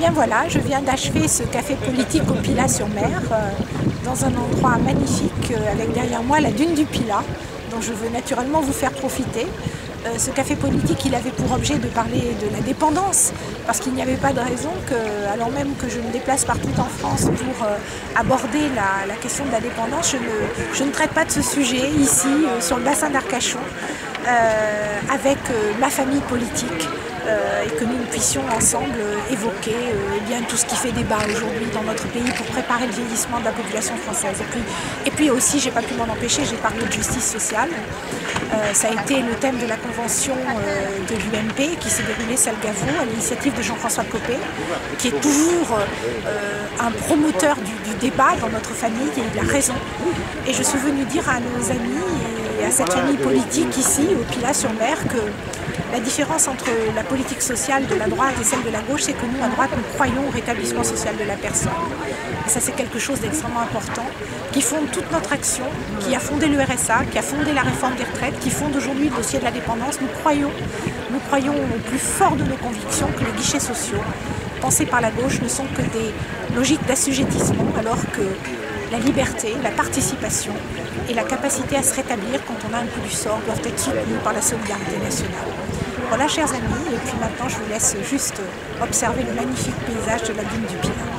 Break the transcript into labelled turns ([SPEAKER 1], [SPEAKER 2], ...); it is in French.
[SPEAKER 1] bien voilà, je viens d'achever ce café politique au Pilat-sur-Mer, euh, dans un endroit magnifique, euh, avec derrière moi la dune du Pilat, dont je veux naturellement vous faire profiter. Euh, ce café politique, il avait pour objet de parler de la dépendance, parce qu'il n'y avait pas de raison que, alors même que je me déplace partout en France pour aborder la, question de la dépendance, je ne, traite pas de ce sujet ici, sur le bassin d'Arcachon, avec ma famille politique. Euh, et que nous puissions ensemble euh, évoquer euh, eh bien, tout ce qui fait débat aujourd'hui dans notre pays pour préparer le vieillissement de la population française. Et puis, et puis aussi, pas pu m'en empêcher, j'ai parlé de justice sociale. ça a été le thème de la convention de l'UMP qui s'est déroulée Salgavo à l'initiative de Jean-François Copé, qui est toujours un promoteur du, débat dans notre famille et il a raison. Et je suis venue dire à nos amis et à cette famille politique ici, au Pilat-sur-Mer, que la différence entre la politique sociale de la droite et celle de la gauche, c'est que nous, à droite, nous croyons au rétablissement social de la personne. Et ça, c'est quelque chose d'extrêmement important, qui fonde toute notre action, qui a fondé le RSA, qui a fondé la réforme des retraites, qui fonde aujourd'hui le dossier de la dépendance. Nous croyons, nous croyons au plus fort de nos convictions que les guichets sociaux, pensés par la gauche, ne sont que des logiques d'assujettissement, alors que la liberté, la participation et la capacité à se rétablir quand on a un coup du sort doivent être soutenues par la solidarité nationale. Voilà chers amis, et puis maintenant je vous laisse juste observer le magnifique paysage de la dune du Pilat.